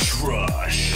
Rush.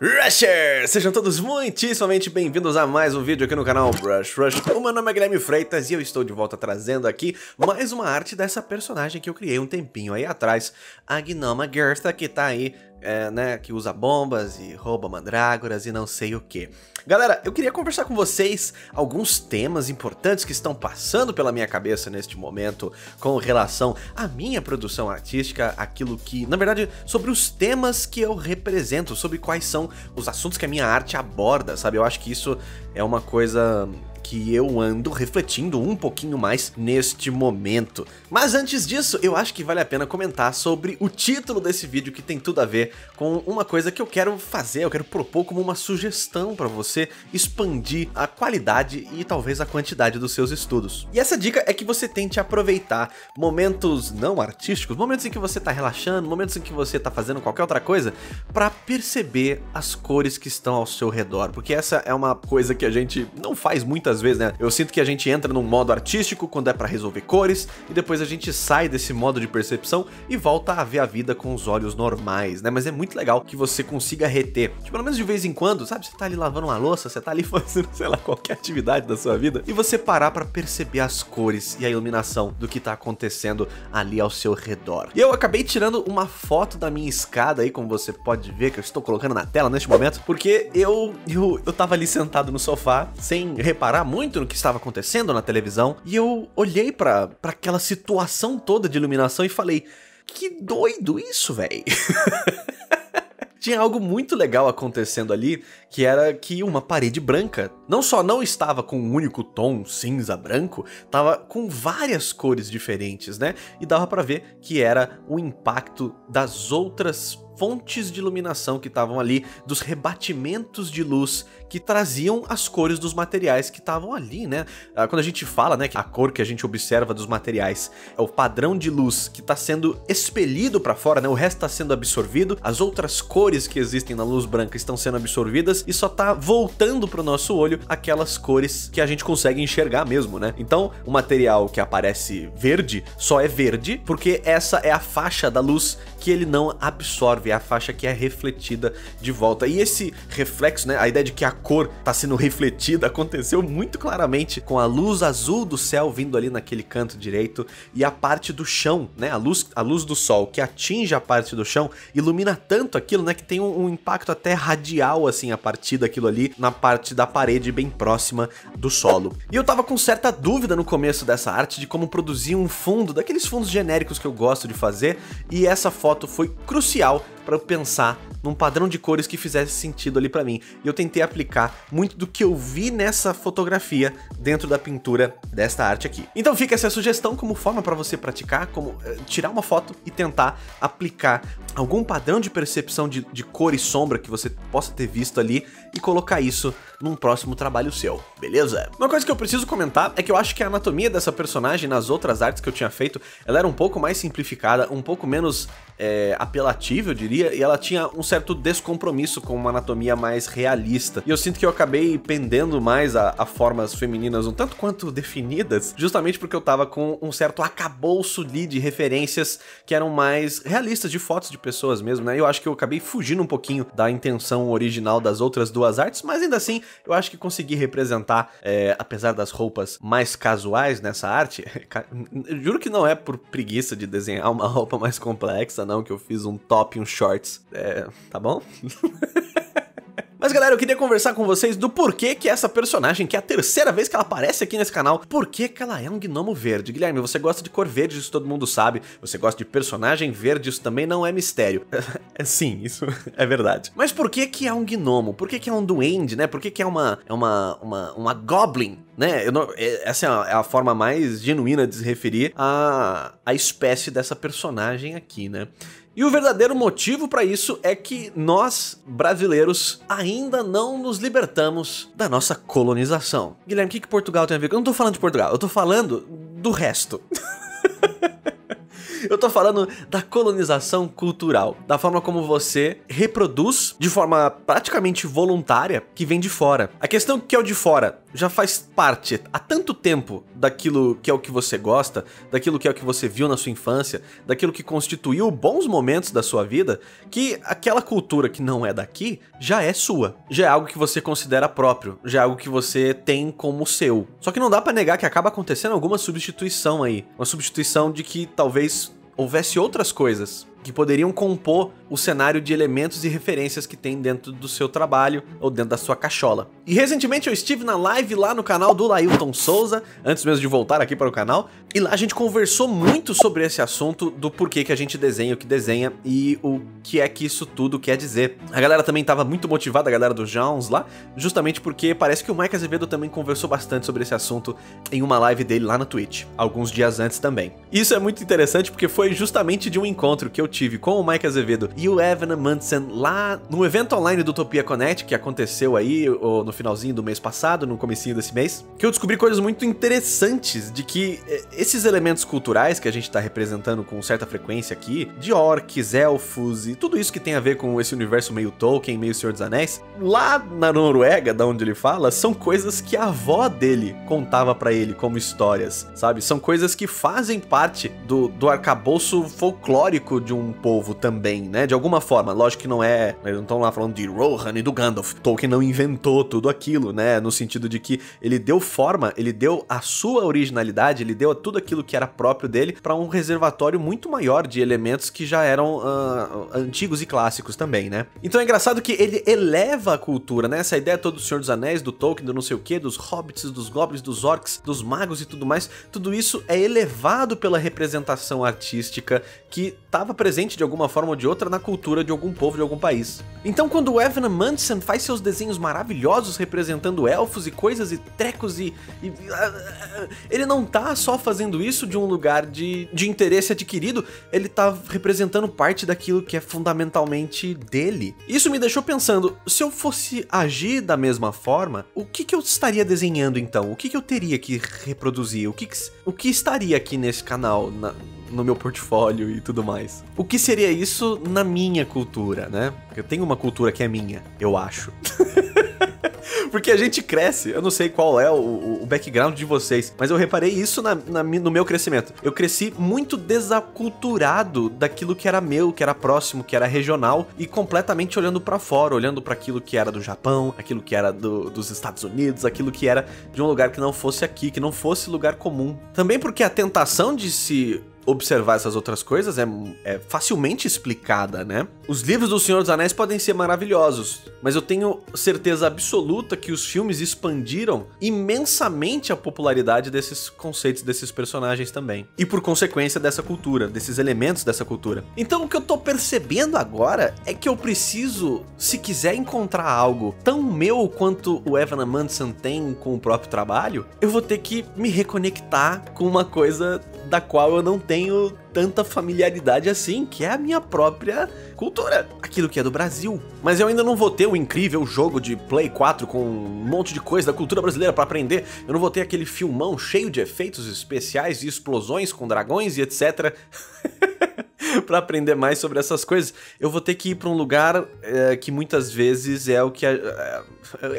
Rushers! Sejam todos muitíssimamente bem-vindos a mais um vídeo aqui no canal Brush Rush. O meu nome é Guilherme Freitas e eu estou de volta trazendo aqui mais uma arte dessa personagem que eu criei um tempinho aí atrás, a Gnoma Gersta, que tá aí é, né, que usa bombas e rouba mandrágoras e não sei o que. Galera, eu queria conversar com vocês alguns temas importantes que estão passando pela minha cabeça neste momento com relação à minha produção artística, aquilo que, na verdade, sobre os temas que eu represento, sobre quais são os assuntos que a minha arte aborda, sabe? Eu acho que isso é uma coisa que eu ando refletindo um pouquinho mais neste momento. Mas antes disso, eu acho que vale a pena comentar sobre o título desse vídeo que tem tudo a ver com uma coisa que eu quero fazer, eu quero propor como uma sugestão para você expandir a qualidade e talvez a quantidade dos seus estudos. E essa dica é que você tente aproveitar momentos não artísticos, momentos em que você tá relaxando, momentos em que você tá fazendo qualquer outra coisa, para perceber as cores que estão ao seu redor, porque essa é uma coisa que a gente não faz muitas muitas vezes, né? Eu sinto que a gente entra num modo artístico quando é para resolver cores e depois a gente sai desse modo de percepção e volta a ver a vida com os olhos normais, né? Mas é muito legal que você consiga reter, tipo, pelo menos de vez em quando, sabe? Você tá ali lavando uma louça, você tá ali fazendo, sei lá, qualquer atividade da sua vida e você parar para perceber as cores e a iluminação do que tá acontecendo ali ao seu redor. E eu acabei tirando uma foto da minha escada aí, como você pode ver, que eu estou colocando na tela neste momento, porque eu, eu, eu tava ali sentado no sofá, sem reparar muito no que estava acontecendo na televisão e eu olhei para aquela situação toda de iluminação e falei: que doido isso, velho. tinha algo muito legal acontecendo ali, que era que uma parede branca não só não estava com um único tom cinza branco, estava com várias cores diferentes, né? E dava para ver que era o impacto das outras fontes de iluminação que estavam ali, dos rebatimentos de luz que traziam as cores dos materiais que estavam ali, né? Ah, quando a gente fala, né, que a cor que a gente observa dos materiais é o padrão de luz que está sendo expelido para fora, né? O resto está sendo absorvido, as outras cores que existem na luz branca estão sendo absorvidas e só está voltando para o nosso olho aquelas cores que a gente consegue enxergar mesmo, né? Então, o material que aparece verde só é verde porque essa é a faixa da luz que ele não absorve, é a faixa que é refletida de volta. E esse reflexo, né, a ideia de que a cor está sendo refletida aconteceu muito claramente com a luz azul do céu vindo ali naquele canto direito e a parte do chão, né, a luz, a luz do sol que atinge a parte do chão ilumina tanto aquilo, né, que tem um, um impacto até radial assim a partir daquilo ali na parte da parede bem próxima do solo. E eu tava com certa dúvida no começo dessa arte de como produzir um fundo, daqueles fundos genéricos que eu gosto de fazer, e essa foto foto foi crucial para eu pensar num padrão de cores que fizesse sentido ali para mim. E eu tentei aplicar muito do que eu vi nessa fotografia dentro da pintura desta arte aqui. Então fica essa sugestão como forma para você praticar, como uh, tirar uma foto e tentar aplicar algum padrão de percepção de, de cor e sombra que você possa ter visto ali e colocar isso num próximo trabalho seu, beleza? Uma coisa que eu preciso comentar é que eu acho que a anatomia dessa personagem nas outras artes que eu tinha feito, ela era um pouco mais simplificada, um pouco menos é, apelativa, eu diria, e ela tinha um certo descompromisso com uma anatomia mais realista. E eu sinto que eu acabei pendendo mais a, a formas femininas um tanto quanto definidas, justamente porque eu tava com um certo acabouço ali de referências que eram mais realistas, de fotos de pessoas mesmo, né? Eu acho que eu acabei fugindo um pouquinho da intenção original das outras duas artes, mas ainda assim eu acho que consegui representar, é, apesar das roupas mais casuais nessa arte. Juro que não é por preguiça de desenhar uma roupa mais complexa, não, que eu fiz um top e um shorts. É, tá bom? Mas galera, eu queria conversar com vocês do porquê que essa personagem, que é a terceira vez que ela aparece aqui nesse canal, por que ela é um gnomo verde? Guilherme, você gosta de cor verde, isso todo mundo sabe. Você gosta de personagem verde, isso também não é mistério. Sim, isso é verdade. Mas por que que é um gnomo? Por que que é um duende, né? Por que que é uma, é uma, uma, uma goblin? Né? Não, é, essa é a, é a, forma mais genuína de se referir à, à espécie dessa personagem aqui, né? E o verdadeiro motivo para isso é que nós, brasileiros, ainda não nos libertamos da nossa colonização. Guilherme, o que, que Portugal tem a ver? Eu não tô falando de Portugal, eu tô falando do resto. Eu tô falando da colonização cultural, da forma como você reproduz de forma praticamente voluntária que vem de fora. A questão que é o de fora já faz parte há tanto tempo daquilo que é o que você gosta, daquilo que é o que você viu na sua infância, daquilo que constituiu bons momentos da sua vida, que aquela cultura que não é daqui já é sua. Já é algo que você considera próprio, já é algo que você tem como seu. Só que não dá para negar que acaba acontecendo alguma substituição aí, uma substituição de que talvez houvesse outras coisas que poderiam compor o cenário de elementos e referências que tem dentro do seu trabalho ou dentro da sua cachola. E recentemente eu estive na live lá no canal do Lailton Souza, antes mesmo de voltar aqui para o canal, e lá a gente conversou muito sobre esse assunto do porquê que a gente desenha o que desenha e o que é que isso tudo quer dizer. A galera também estava muito motivada, a galera do Jones lá, justamente porque parece que o Mike Azevedo também conversou bastante sobre esse assunto em uma live dele lá na Twitch, alguns dias antes também. Isso é muito interessante porque foi justamente de um encontro que eu com o Mike Azevedo e o Evan Amundsen lá no evento online do Utopia Connect, que aconteceu aí no finalzinho do mês passado, no comecinho desse mês, que eu descobri coisas muito interessantes de que é, esses elementos culturais que a gente tá representando com certa frequência aqui, de orcs, elfos e tudo isso que tem a ver com esse universo meio Tolkien, meio Senhor dos Anéis, lá na Noruega, da onde ele fala, são coisas que a avó dele contava para ele como histórias, sabe? São coisas que fazem parte do, do arcabouço folclórico de um povo também, né? De alguma forma. Lógico que não é. Eles não estão lá falando de Rohan e do Gandalf. Tolkien não inventou tudo aquilo, né? No sentido de que ele deu forma, ele deu a sua originalidade, ele deu tudo aquilo que era próprio dele para um reservatório muito maior de elementos que já eram uh, antigos e clássicos também, né? Então é engraçado que ele eleva a cultura, né? Essa ideia toda do Senhor dos Anéis, do Tolkien, do não sei o que, dos hobbits, dos goblins, dos orcs, dos magos e tudo mais, tudo isso é elevado pela representação artística que estava presente de alguma forma ou de outra na cultura de algum povo de algum país. Então quando o Evan Munson faz seus desenhos maravilhosos representando elfos e coisas e trecos e, e uh, ele não tá só fazendo isso de um lugar de, de interesse adquirido, ele tá representando parte daquilo que é fundamentalmente dele. Isso me deixou pensando, se eu fosse agir da mesma forma, o que que eu estaria desenhando então? O que que eu teria que reproduzir? O que, que o que estaria aqui nesse canal? Na, no meu portfólio e tudo mais. O que seria isso na minha cultura, né? Porque eu tenho uma cultura que é minha, eu acho. Porque a gente cresce, eu não sei qual é o, o background de vocês, mas eu reparei isso na, na, no meu crescimento. Eu cresci muito desaculturado daquilo que era meu, que era próximo, que era regional e completamente olhando para fora, olhando para aquilo que era do Japão, aquilo que era do, dos Estados Unidos, aquilo que era de um lugar que não fosse aqui, que não fosse lugar comum. Também porque a tentação de se observar essas outras coisas é, é, facilmente explicada, né? Os livros do Senhor dos Anéis podem ser maravilhosos, mas eu tenho certeza absoluta que os filmes expandiram imensamente a popularidade desses conceitos, desses personagens também. E por consequência dessa cultura, desses elementos dessa cultura. Então o que eu tô percebendo agora é que eu preciso, se quiser encontrar algo tão meu quanto o Evan Amundsen tem com o próprio trabalho, eu vou ter que me reconectar com uma coisa da qual eu não tenho tanta familiaridade assim, que é a minha própria cultura, aquilo que é do Brasil. Mas eu ainda não vou ter o incrível jogo de Play 4 com um monte de coisa da cultura brasileira para aprender. Eu não vou ter aquele filmão cheio de efeitos especiais e explosões com dragões e etc. para aprender mais sobre essas coisas, eu vou ter que ir para um lugar é, que muitas vezes é o que a, é,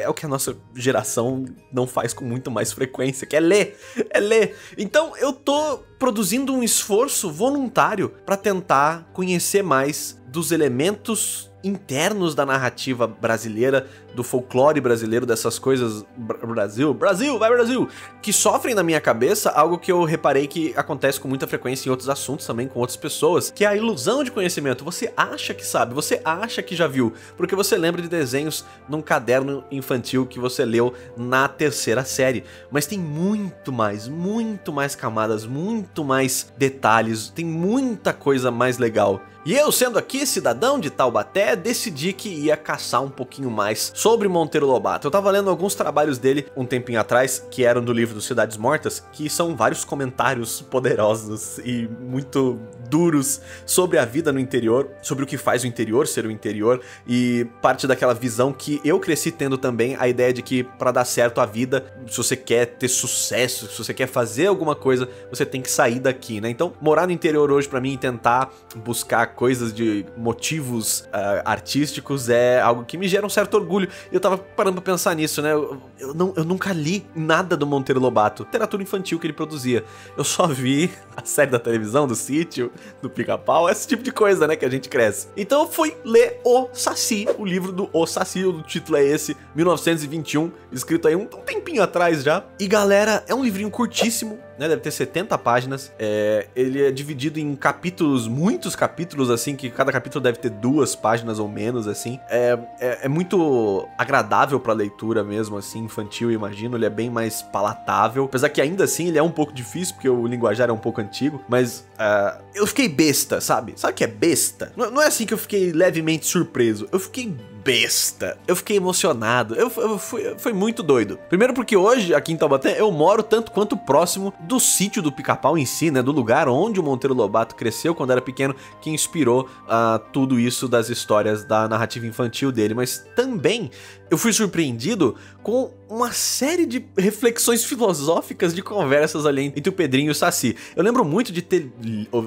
é, o que a nossa geração não faz com muito mais frequência, que é ler, é ler. Então eu tô produzindo um esforço voluntário para tentar conhecer mais dos elementos internos da narrativa brasileira, do folclore brasileiro, dessas coisas Brasil, Brasil, vai Brasil, que sofrem na minha cabeça algo que eu reparei que acontece com muita frequência em outros assuntos também com outras pessoas, que é a ilusão de conhecimento. Você acha que sabe, você acha que já viu, porque você lembra de desenhos num caderno infantil que você leu na terceira série, mas tem muito mais, muito mais camadas, muito mais detalhes, tem muita coisa mais legal. E eu, sendo aqui cidadão de Taubaté, decidi que ia caçar um pouquinho mais sobre Monteiro Lobato. Eu tava lendo alguns trabalhos dele um tempinho atrás, que eram do livro do Cidades Mortas, que são vários comentários poderosos e muito duros sobre a vida no interior, sobre o que faz o interior ser o interior e parte daquela visão que eu cresci tendo também, a ideia de que para dar certo a vida, se você quer ter sucesso, se você quer fazer alguma coisa, você tem que sair daqui, né? Então, morar no interior hoje para mim e tentar buscar coisas de motivos uh, artísticos é algo que me gera um certo orgulho. E eu tava parando pra pensar nisso, né? Eu, eu, não, eu nunca li nada do Monteiro Lobato, literatura infantil que ele produzia. Eu só vi a série da televisão, do sítio, do pica-pau, esse tipo de coisa, né, que a gente cresce. Então eu fui ler O Saci, o livro do O Saci, o título é esse, 1921, escrito aí um, um tempinho atrás já. E galera, é um livrinho curtíssimo, né? Deve ter 70 páginas. É, ele é dividido em capítulos, muitos capítulos, assim, que cada capítulo deve ter duas páginas ou menos, assim. É, é, é muito agradável pra leitura mesmo, assim, infantil, imagino. Ele é bem mais palatável. Apesar que ainda assim ele é um pouco difícil, porque o linguajar é um pouco antigo. Mas uh, eu fiquei besta, sabe? Sabe o que é besta? Não, não é assim que eu fiquei levemente surpreso. Eu fiquei besta. Eu fiquei emocionado. Eu, eu fui, foi muito doido. Primeiro porque hoje, aqui em Taubaté, eu moro tanto quanto próximo do sítio do Pica-Pau em si, né? Do lugar onde o Monteiro Lobato cresceu quando era pequeno, que inspirou uh, tudo isso das histórias da narrativa infantil dele. Mas também eu fui surpreendido com uma série de reflexões filosóficas de conversas ali entre o Pedrinho e o Saci. Eu lembro muito de ter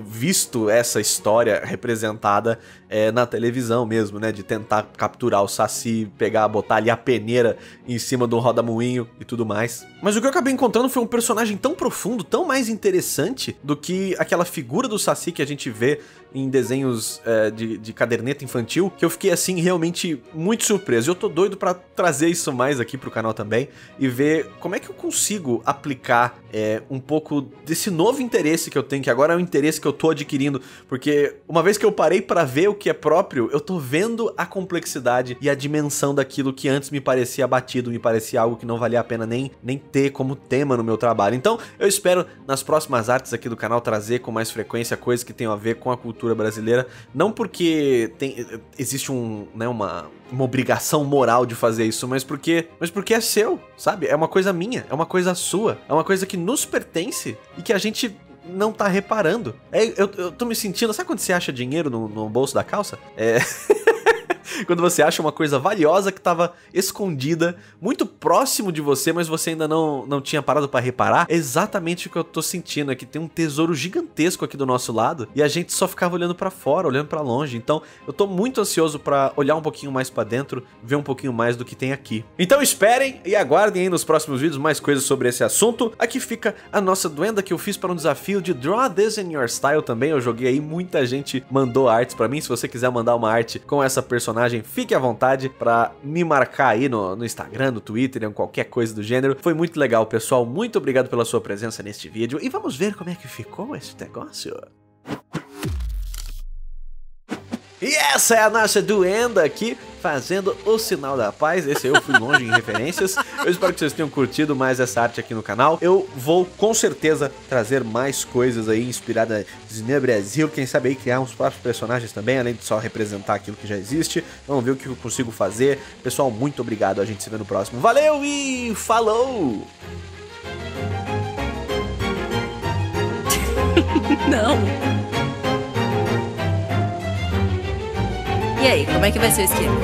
visto essa história representada é, na televisão mesmo, né? De tentar capturar o Saci, pegar, botar ali a peneira em cima do roda-moinho e tudo mais. Mas o que eu acabei encontrando foi um personagem tão profundo, tão mais interessante do que aquela figura do Saci que a gente vê em desenhos é, de, de caderneta infantil, que eu fiquei assim realmente muito surpreso. Eu tô doido para trazer isso mais aqui pro canal também e ver como é que eu consigo aplicar é, um pouco desse novo interesse que eu tenho, que agora é um interesse que eu tô adquirindo, porque uma vez que eu parei para ver o que é próprio, eu tô vendo a complexidade e a dimensão daquilo que antes me parecia batido, me parecia algo que não valia a pena nem, nem ter como tema no meu trabalho. Então, eu espero nas próximas artes aqui do canal trazer com mais frequência coisas que tenham a ver com a cultura cultura brasileira, não porque tem, existe um, né, uma, uma obrigação moral de fazer isso, mas porque, mas porque é seu, sabe? É uma coisa minha, é uma coisa sua, é uma coisa que nos pertence e que a gente não tá reparando. É, eu, eu tô me sentindo. Sabe quando você acha dinheiro no, no bolso da calça? É. quando você acha uma coisa valiosa que estava escondida, muito próximo de você, mas você ainda não, não tinha parado para reparar, é exatamente o que eu tô sentindo, é que tem um tesouro gigantesco aqui do nosso lado e a gente só ficava olhando para fora, olhando para longe. Então, eu tô muito ansioso para olhar um pouquinho mais para dentro, ver um pouquinho mais do que tem aqui. Então, esperem e aguardem aí nos próximos vídeos mais coisas sobre esse assunto. Aqui fica a nossa duenda que eu fiz para um desafio de Draw This in Your Style também. Eu joguei aí, muita gente mandou artes para mim. Se você quiser mandar uma arte com essa personagem personagem, fique à vontade para me marcar aí no, no Instagram, no Twitter, em qualquer coisa do gênero. Foi muito legal, pessoal. Muito obrigado pela sua presença neste vídeo. E vamos ver como é que ficou esse negócio. E essa é a nossa duenda aqui, fazendo o sinal da paz. Esse eu fui longe em referências. Eu espero que vocês tenham curtido mais essa arte aqui no canal. Eu vou com certeza trazer mais coisas aí inspiradas no Brasil. Quem sabe aí criar uns próprios personagens também, além de só representar aquilo que já existe. Vamos ver o que eu consigo fazer. Pessoal, muito obrigado. A gente se vê no próximo. Valeu e falou! Não. E aí, como é que vai ser o esquema?